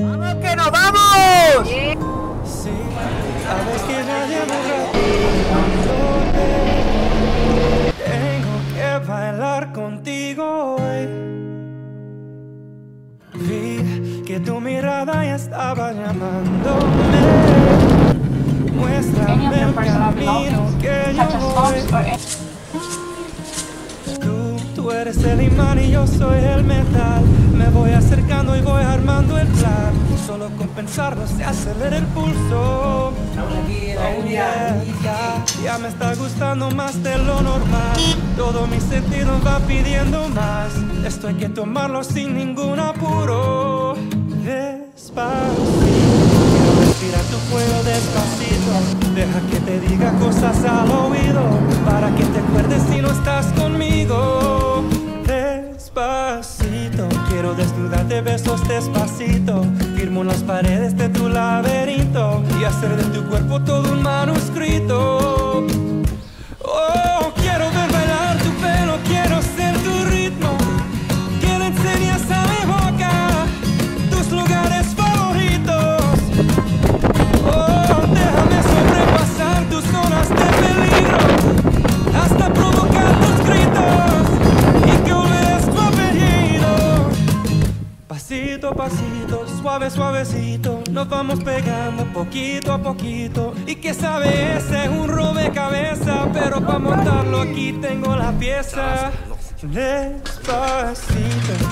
¡Vamos que nos vamos! Sí, sabes que nadie me Tengo que bailar contigo hoy. Vi que tu mirada ya estaba llamándome. Voy. Tú, eres el imán y yo soy el metal. Me voy acercando y voy armando el plan. Solo con pensarlo se acelera el pulso. Ya, me está gustando más de lo normal. Todo mi sentido va pidiendo más. Esto hay que tomarlo sin ningún apuro. Despacito. Respirar tu cuello despacito. Deja que te diga cosas al oído. Para que te acuerdes si no estás conmigo. Despacito. Quiero desnudarte besos despacito. Firmo las paredes de tu laberinto. Y hacer de tu cuerpo todo un manuscrito. Oh, suave, suavecito, nos vamos pegando poquito a poquito. Y que sabe, ese es un rompecabezas, pero para montarlo aquí tengo la pieza. Despacito,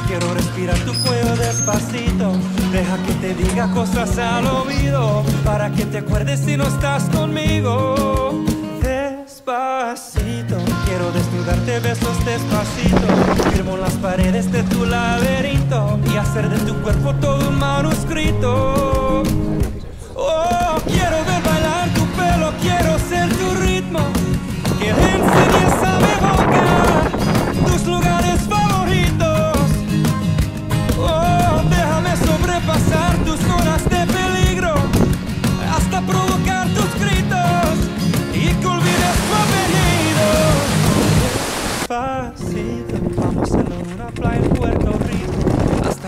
quiero respirar tu cuello despacito. Deja que te diga cosas al oído, para que te acuerdes si no estás conmigo. Despacito, desnudarte besos despacito. Firmo las paredes de tu laberinto y hacer de tu cuerpo todo un manuscrito. Oh,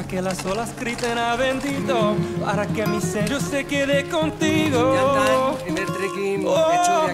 que las olas griten a bendito para que mi sello se quede contigo. Yantan, primer trekking hecho Oh,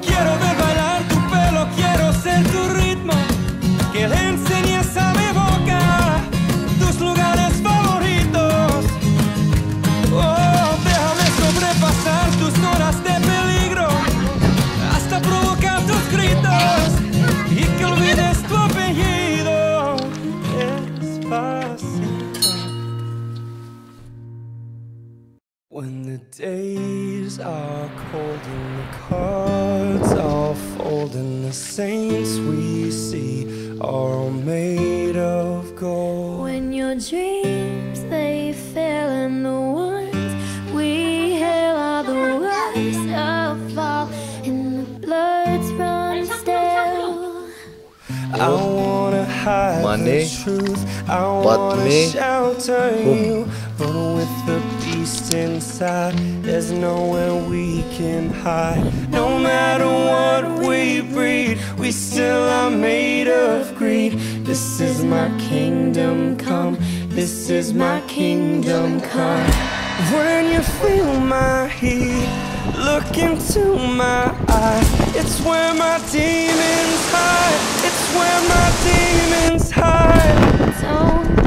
Money, the truth. I but wanna me, you, but with the beast inside, there's nowhere we can hide. No matter what we breed, we still are made of greed. This is my kingdom come. This is my kingdom come. When you feel my heat, look into my eyes. It's where my demons hide. It's where my demons hide. Don't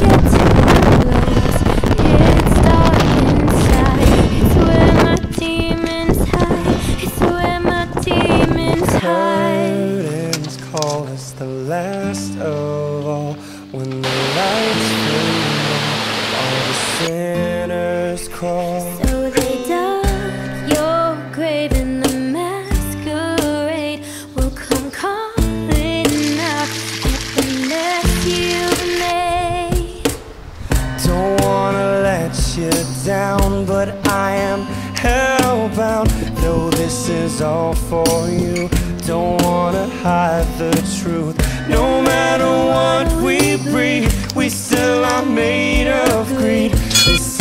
This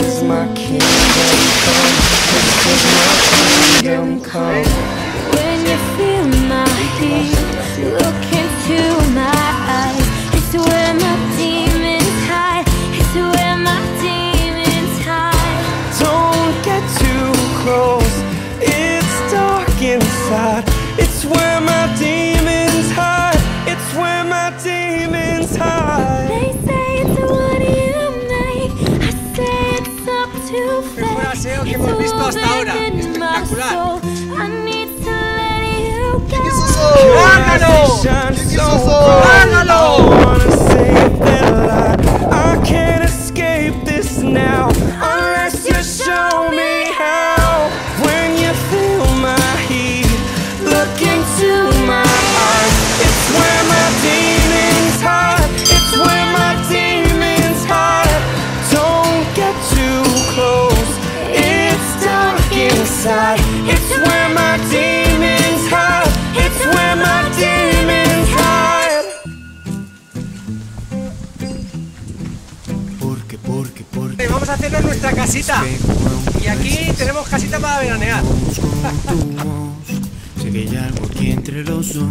so casita. Y aquí tenemos casita para veranear. con tu voz. Sé que hay algo aquí entre los dos.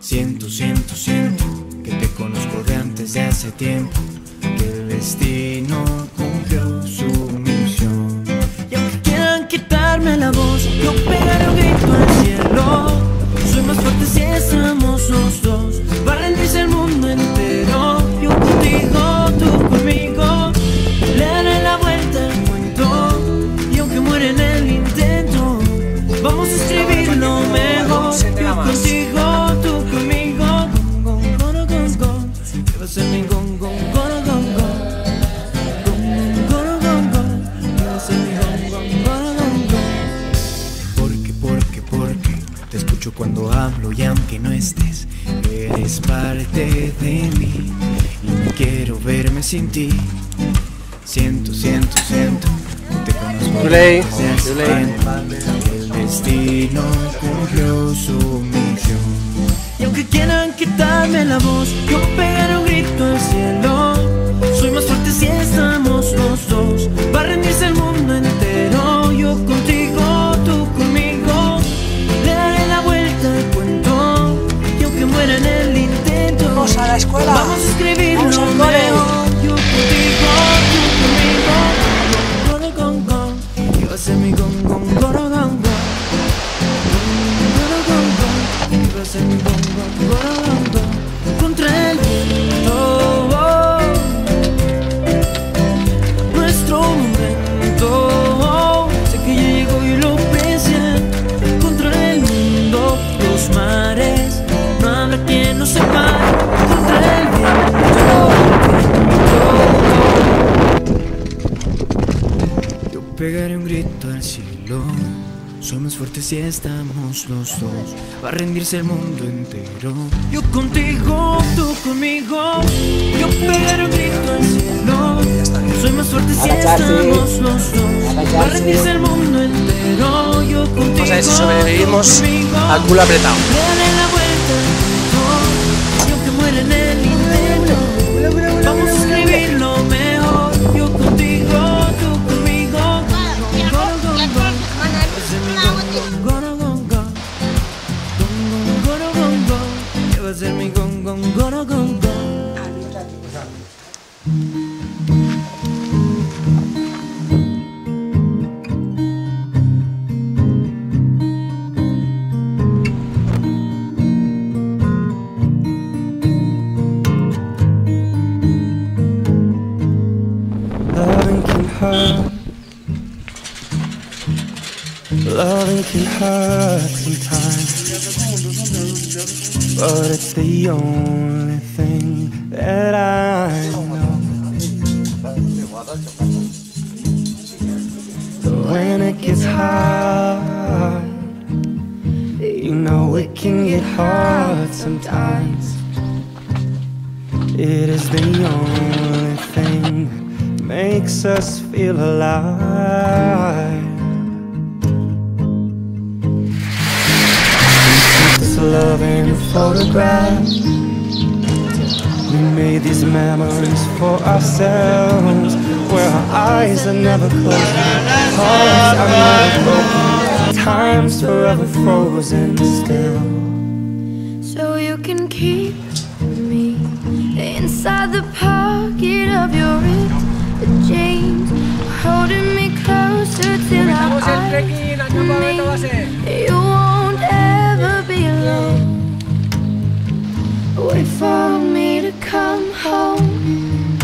Siento, siento, siento que te conozco de antes de hace tiempo. Que el destino cumplió su misión. Y aunque quieran quitarme la voz, yo pegaré un grito al cielo. Soy más fuerte si estamos los dos. Cuando hablo y aunque no estés, eres parte de mí y no quiero verme sin ti. Siento, siento, siento, te conozco tiempo. El destino cumplió su misión. Y aunque quieran quitarme la voz, yo pegaré un grito al cielo. Soy más fuerte si estamos Vamos escribirlo Soy más fuerte si estamos los dos. Va a rendirse el mundo entero. Yo contigo, tú conmigo. Yo pegaré un grito al cielo. Soy más fuerte si estamos los dos. Va a rendirse el mundo entero. Yo contigo. Vamos a ver si tú sobrevivimos conmigo. al culo apretado. Dale la vuelta Loving can hurt sometimes. But it's the only thing that I know. When it gets hard, you know it can get hard sometimes. It is the only thing makes us feel alive. Love in a photograph. We made these memories for ourselves, where our eyes are never closed, hearts are never broken, time's forever frozen still. So you can keep me inside the pocket of your ripped jeans, holding me closer till Comenzamos el I trekking al. You won't ever be alone. Wait for me to come home.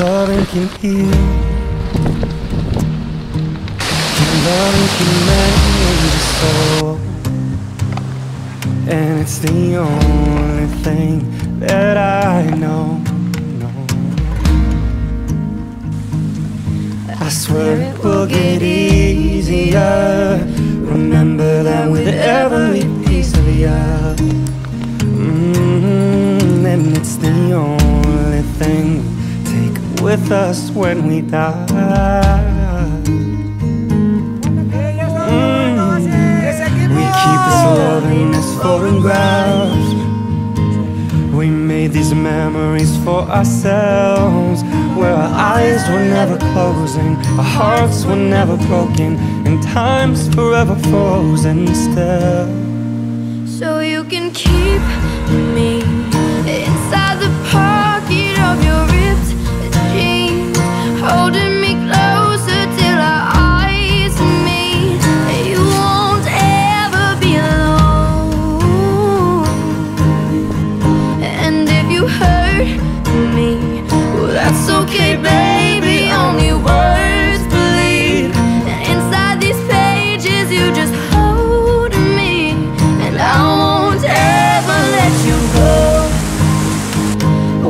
Loving can heal. Loving can mend the soul. And it's the only thing that I know. I swear it will get easier. Remember that with every piece of you. Mm, and it's the only thing we take with us when we die. We keep this love in this photographs. Memories for ourselves, where our eyes were never closing, our hearts were never broken, and time's forever frozen still. So you can keep me inside the pocket of your ripped jeans, holding that's okay, baby. Only words bleed. And inside these pages, you just hold me. And I won't ever let you go.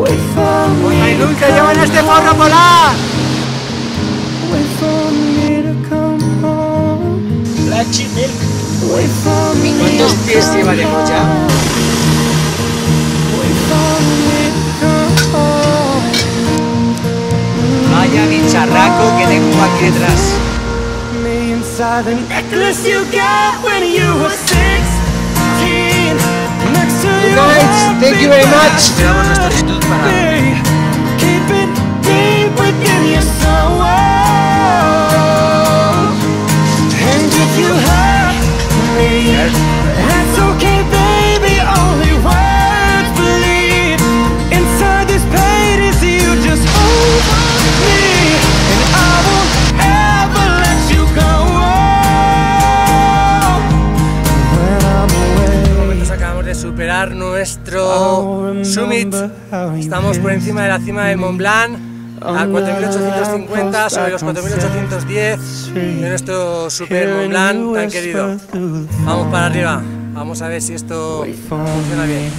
Wait for me. ¡Ay, nunca llevan este forro polar! Wait for me to come home. Milk. Wait for me. ¿Cuántos pies llevaremos ya? Que tengo aquí detrás. Me inside the necklace you got when you were 16. Next to Good your night. Thank you very much. happy Esperamos nuestra actitud para birthday. Keep it deep within your soul. Estamos por encima de la cima del Mont Blanc, a 4.850 sobre los 4.810 de nuestro super Mont Blanc tan querido. Vamos para arriba. Vamos a ver si esto funciona bien.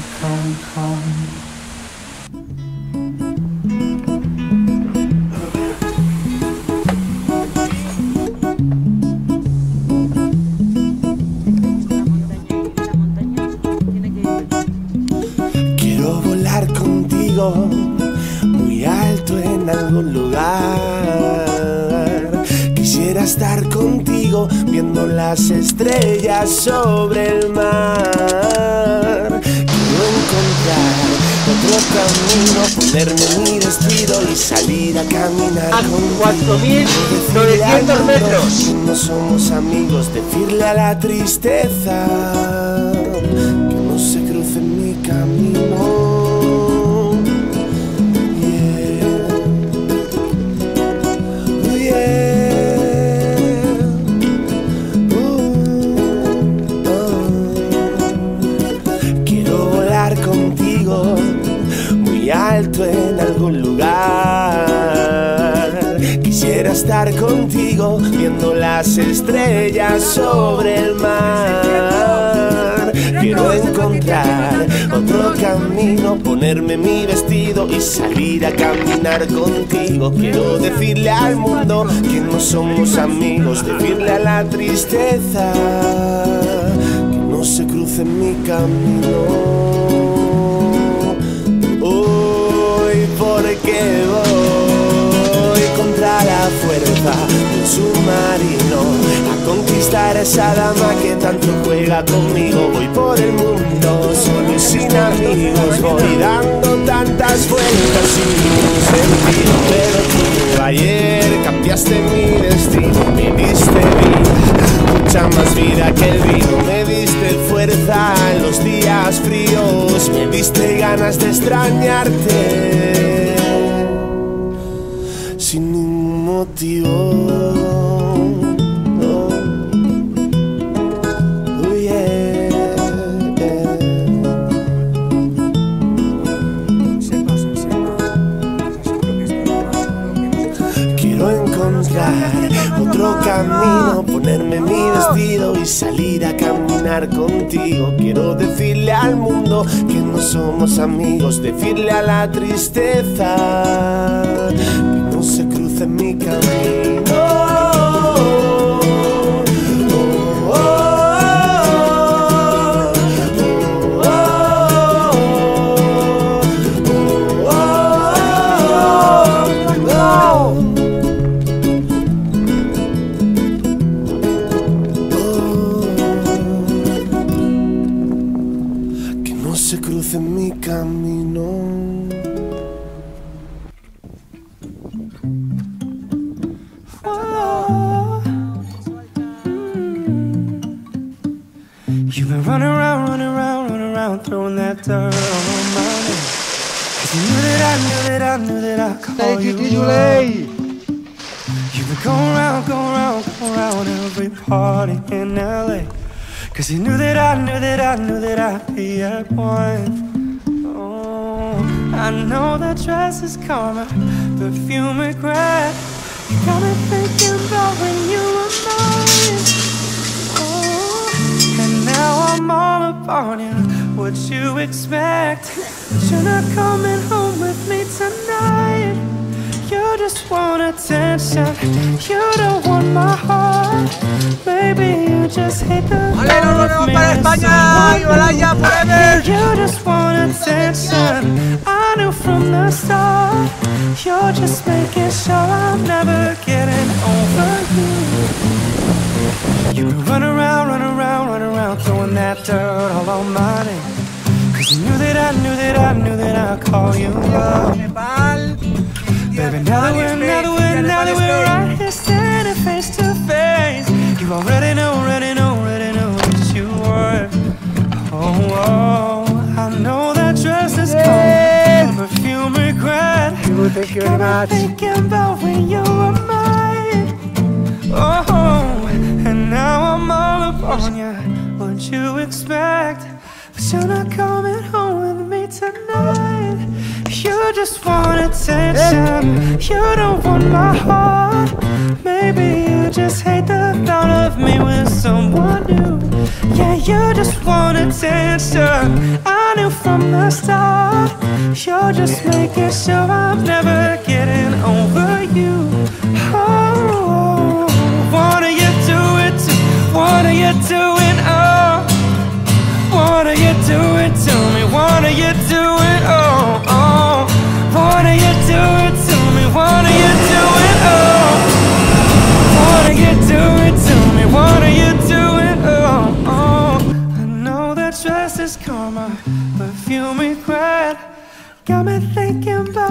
Las estrellas sobre el mar. Quiero encontrar otro camino, ponerme mi vestido y salir a caminar. A contigo. 4.900 metros. No somos amigos, decirle a la tristeza salir a caminar contigo. Quiero decirle al mundo que no somos amigos, decirle a la tristeza que no se cruce en mi camino. Hoy porque voy contra la fuerza del submarino conquistar a esa dama que tanto juega conmigo. Voy por el mundo solo y sin amigos, voy dando tantas vueltas sin ningún sentido. Pero tú ayer cambiaste mi destino, me diste vida, mucha más vida que el vino, me diste fuerza en los días fríos, me diste ganas de extrañarte sin ningún motivo. Y salir a caminar contigo. Quiero decirle al mundo que no somos amigos, decirle a la tristeza que no se cruce en mi camino. I know that dress is karma, perfume regret. You got me thinking about when you were mine. Oh, and now I'm all up on you. What you expect? But you're not coming home with me tonight. You just want attention. You don't want my heart. Maybe you just hate the Vale, vemos of me para España. Himalaya forever. You just want attention. I knew from the start. You're just making sure I'm never getting over you. You running around, running around, running around, throwing that dirt all on my name. Cause you knew that I knew that I knew that I'd call you up. Baby, now that we're, regret. Thank you very Got much. thinking about when you were mine. Oh, and now I'm all up on you. What'd you expect? But you're not coming home with me tonight. You just want attention. You don't want my heart. Maybe you just hate the thought of me with someone new. Yeah, you just want attention. I knew from the start. You're just making sure I'm never getting over you. Oh, what are you doing to? What are you doing? Oh, what are you doing to me? What are you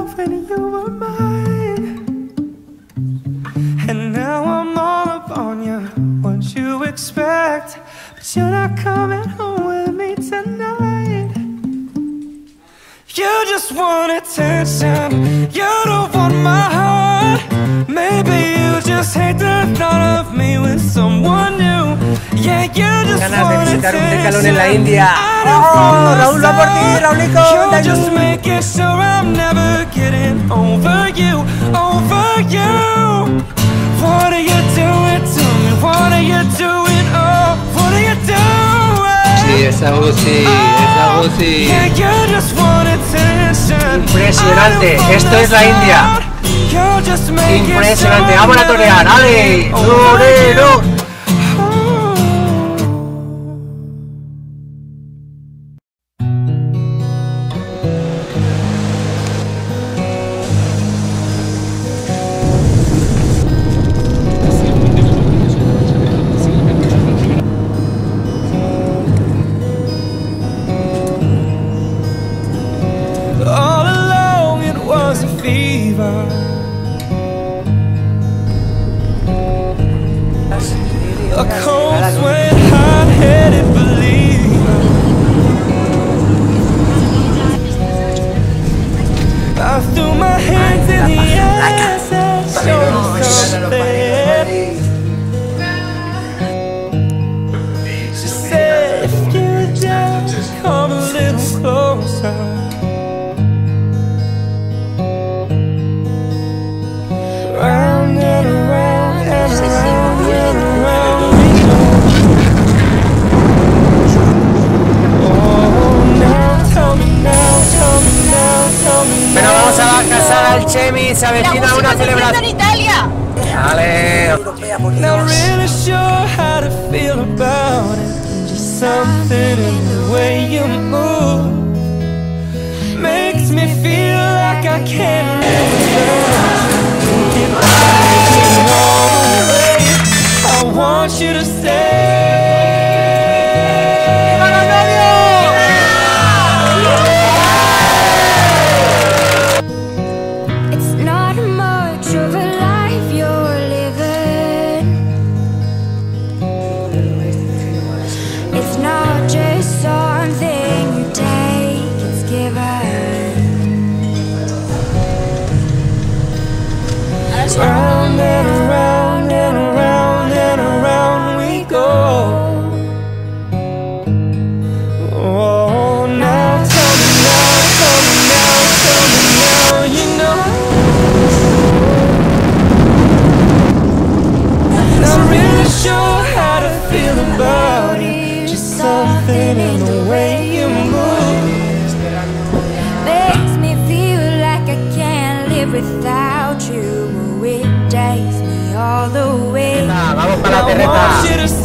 thinking about when you were mine. And now I'm all up on you. What you expect? But you're not coming home with me tonight. You just want attention. You don't want my heart. Maybe you just hate the thought of me with someone new. Yeah, you just Ganas de want visitar un attention. decalón en la India. Oh, Raúl, va por ti. Raulico, over you, over you. What are you doing to me? What are you doing? Oh, what are you doing? Sí, esa Gucci, esa Gucci. Yeah, you just want attention. Impresionante, esto es la India. Impresionante, vamos a torear, never ale, getting over torero. I feel about it. Just something in the way you move makes me feel like I can't live without you. I want you to. round and round. Ah.